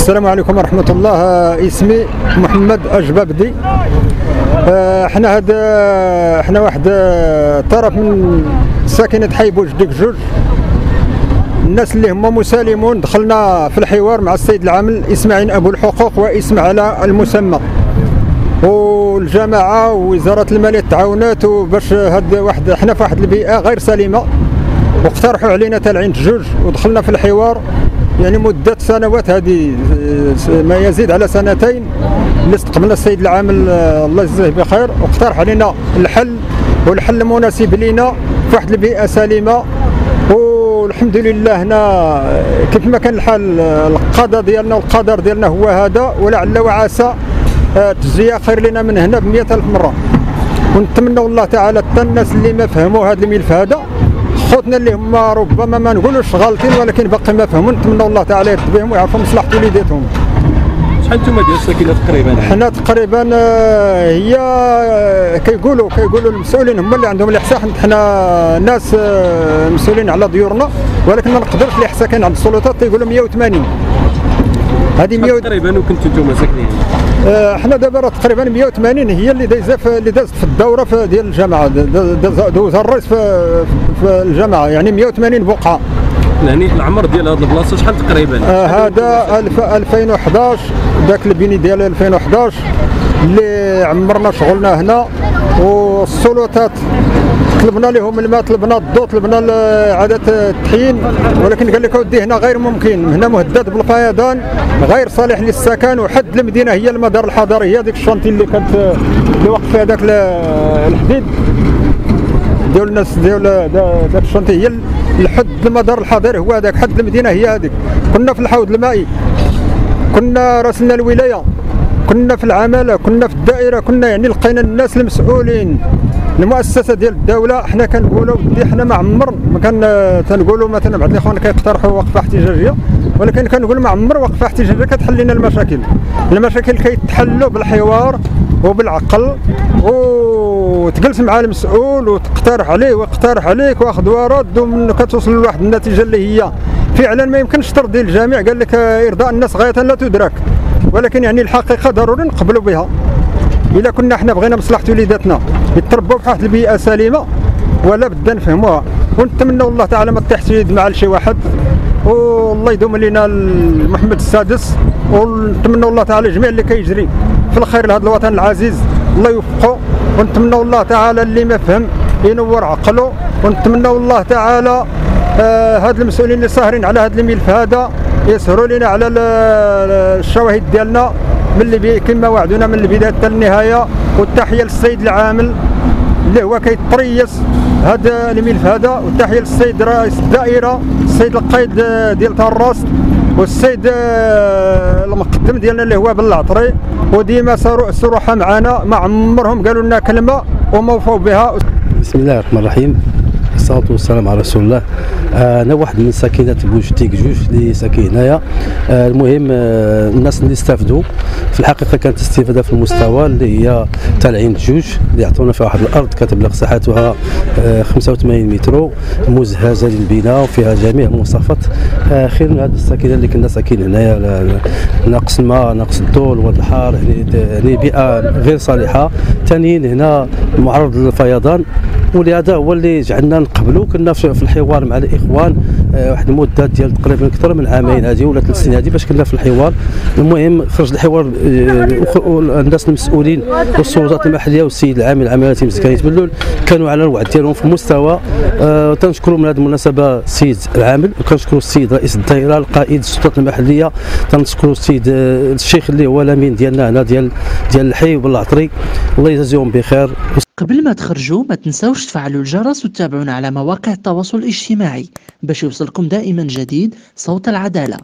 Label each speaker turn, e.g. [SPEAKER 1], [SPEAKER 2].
[SPEAKER 1] السلام عليكم ورحمة الله. اسمي محمد أجبابدي. آه، إحنا هاد آه، إحنا واحد آه، طرف من ساكنة حي بوجدك جوج. الناس اللي هم مسالمون دخلنا في الحوار مع السيد العامل إسماعيل أبو الحقوق وإسم على المسمى. والجماعة ووزارة الماليه تعاونات باش هاد واحد إحنا في واحد البيئة غير سليمة. واقترحوا علينا تلعين جوج ودخلنا في الحوار. يعني مدة سنوات هذه ما يزيد على سنتين. اللي استقبلنا السيد العامل الله يجزيه بخير. واقترح علينا الحل والحل المناسب لنا في واحد البيئة سليمة. والحمد لله هنا كيف ما كان الحال القضاء ديالنا والقدر ديالنا هو هذا. ولعل وعسى آه، تجزية خير لنا من هنا ب ألف مرة. ونتمنى الله تعالى حتى الناس اللي ما فهموا هذا الملف هذا. خوتنا اللي هم ربما ما نقولوش غالطين ولكن باقي ما فهموا. نتمنى الله تعالى يرد بهم ويعرفوا مصلحة وليداتهم.
[SPEAKER 2] شحال أنتم ديال الساكنة تقريبا؟
[SPEAKER 1] حنا تقريبا آه، هي آه، كيقولوا كيقولوا المسؤولين هم اللي عندهم الاحصاء حنا- ناس آه، مسؤولين على ديورنا ولكن ما نقدرش الاحصاء كان عند السلطات. تيقولوا 180 هذه 100
[SPEAKER 2] شحال تقريبا وكنتوا أنتم ساكنين.
[SPEAKER 1] آه، حنا دابا راه تقريبا 180 هي اللي دايزة في اللي دازت في الدورة في ديال الجامعة. دوزها الرئيس في, في الجامعة. يعني 180 بقعة.
[SPEAKER 2] يعني العمر ديال هذه البلاصة شحال تقريبا؟
[SPEAKER 1] آه، هذا الف 2011 ذاك البني ديال 2011 اللي عمرنا شغلنا هنا. والسلطات طلبنا لهم الماء طلبنا الضوء طلبنا اعاده التحيين ولكن قال لك اودي هنا غير ممكن. هنا مهدد بالفيضان غير صالح للسكن وحد المدينة هي المدار الحضاري هي ديك الشانتي اللي كانت اللي وقف فيها ذاك ال- الحديد. ديال الناس ديال داك الشانتي هي الحد المدار الحضاري هو هذاك حد المدينة هي هذيك. كنا في الحوض المائي كنا راسلنا الولاية كنا في العمالة كنا في الدائرة كنا يعني لقينا الناس المسؤولين. المؤسسة ديال الدولة حنا كنقولوا ودي حنا ما عمر ما كان تنقولوا مثلا بعض الإخوان كيقترحوا وقفة احتجاجية ولكن كنقول ما عمر وقفة احتجاجية كتحل لنا المشاكل. المشاكل كيتحلوا بالحوار وبالعقل وتجلس مع المسؤول وتقترح عليه ويقترح عليك واخذ ورد ومن كتوصل لواحد النتيجة اللي هي فعلا ما يمكنش ترضي الجميع. قال لك إرضاء الناس غاية لا تدرك ولكن يعني الحقيقة ضروري نقبلوا بها. إلا كنا حنا بغينا مصلحة وليداتنا يتربوا في واحد البيئة سليمة ولا بدا نفهموها. ونتمنى الله تعالى ما تطيحش يد مع شي واحد. والله يدوم لنا محمد السادس. ونتمنى الله تعالى جميع اللي كيجري في الخير لهذا الوطن العزيز الله يوفقه. ونتمنى الله تعالى اللي ما فهم ينور عقله. ونتمنى الله تعالى آه هاد المسؤولين اللي ساهرين على هذا الملف هذا. يسهروا لنا على ال- الشواهد ديالنا من اللي كما وعدونا من البداية حتى النهاية. والتحية للسيد العامل اللي هو كيتريس هذا الملف هذا. والتحية للسيد رئيس الدائرة السيد القايد ديال طراس والسيد آه، المقدم ديالنا اللي هو بالعطري وديما الصراحه معنا ما عمرهم قالوا لنا كلمة وما وفوا بها.
[SPEAKER 3] بسم الله الرحمن الرحيم. الصلاة والسلام على رسول الله. آه، أنا واحد من ساكنة بوجديك جوج اللي ساكن هنايا. آه، المهم آه، الناس اللي استفدوا في الحقيقة كانت استفادة في المستوى اللي هي تاع العين جوج اللي عطونا فيها واحد الأرض كتبلغ مساحتها آه، 85 متر مجهزة للبناء وفيها جميع المواصفات خير من هذه الساكنة اللي كنا ساكنين هنايا ناقص الماء ناقص الضوء والبحر يعني يعني بيئة غير صالحة. ثانيا هنا معرض للفيضان. ولهذا هو اللي جعلنا نقبلوا كنا في الحوار مع الإخوان آه، واحد المدة ديال تقريبا أكثر من عامين هذه ولا ثلاث سنين هذه باش كنا في الحوار. المهم خرج الحوار آه، والناس المسؤولين والسلطات المحلية والسيد العامل عمليات مسكين بلول كانوا على الوعد ديالهم في المستوى آه، تنشكروا من هذه المناسبة السيد العامل وكنشكروا السيد رئيس الدائرة القائد السلطات المحلية تنشكروا السيد الشيخ اللي هو الأمين ديالنا هنا ديال ديال الحي وبالعطري الله يجازيهم بخير.
[SPEAKER 4] قبل ما تخرجوا ما تنسوش تفعلوا الجرس وتتابعونا على مواقع التواصل الاجتماعي باش يوصلكم دائما جديد صوت العدالة.